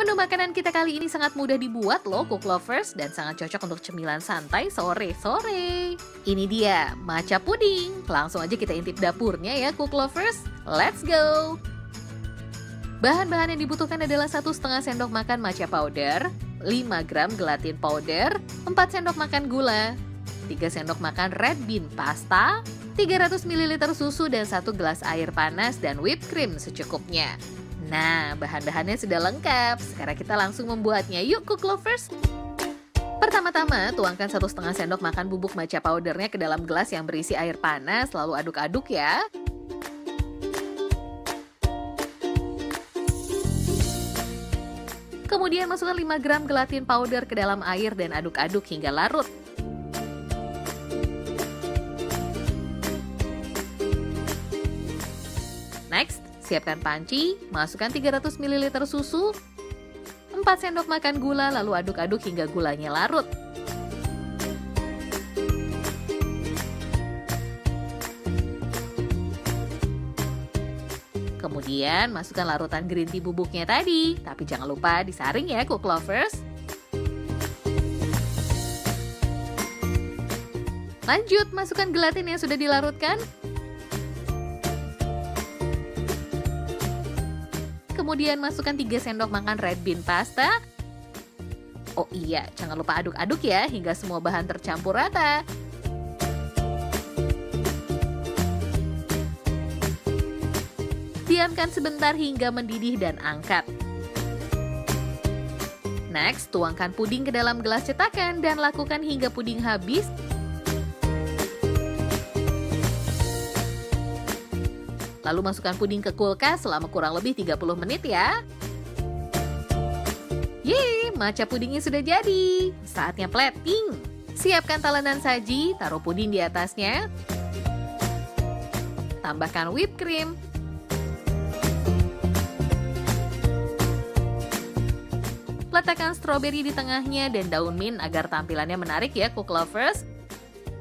Menu makanan kita kali ini sangat mudah dibuat loh Cook Lovers dan sangat cocok untuk cemilan santai sore-sore. Ini dia, matcha puding. Langsung aja kita intip dapurnya ya Cook Lovers. Let's go! Bahan-bahan yang dibutuhkan adalah satu setengah sendok makan matcha powder, 5 gram gelatin powder, 4 sendok makan gula, 3 sendok makan red bean pasta, 300 ml susu dan 1 gelas air panas dan whipped cream secukupnya. Nah, bahan-bahannya sudah lengkap. Sekarang kita langsung membuatnya. Yuk, cook lovers! Pertama-tama, tuangkan satu setengah sendok makan bubuk matcha powdernya ke dalam gelas yang berisi air panas, lalu aduk-aduk ya. Kemudian masukkan 5 gram gelatin powder ke dalam air dan aduk-aduk hingga larut. Next, Siapkan panci, masukkan 300 ml susu, 4 sendok makan gula lalu aduk-aduk hingga gulanya larut. Kemudian masukkan larutan green tea bubuknya tadi, tapi jangan lupa disaring ya cook lovers. Lanjut, masukkan gelatin yang sudah dilarutkan kemudian masukkan 3 sendok makan red bean pasta. Oh iya, jangan lupa aduk-aduk ya hingga semua bahan tercampur rata. Diamkan sebentar hingga mendidih dan angkat. Next, tuangkan puding ke dalam gelas cetakan dan lakukan hingga puding habis Lalu masukkan puding ke kulkas selama kurang lebih 30 menit ya. Yeay, matcha pudingnya sudah jadi. Saatnya plating. Siapkan talenan saji, taruh puding di atasnya. Tambahkan whipped cream. Letakkan stroberi di tengahnya dan daun mint agar tampilannya menarik ya cook lovers.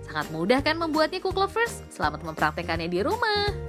Sangat mudah kan membuatnya cook lovers? Selamat mempraktekannya di rumah.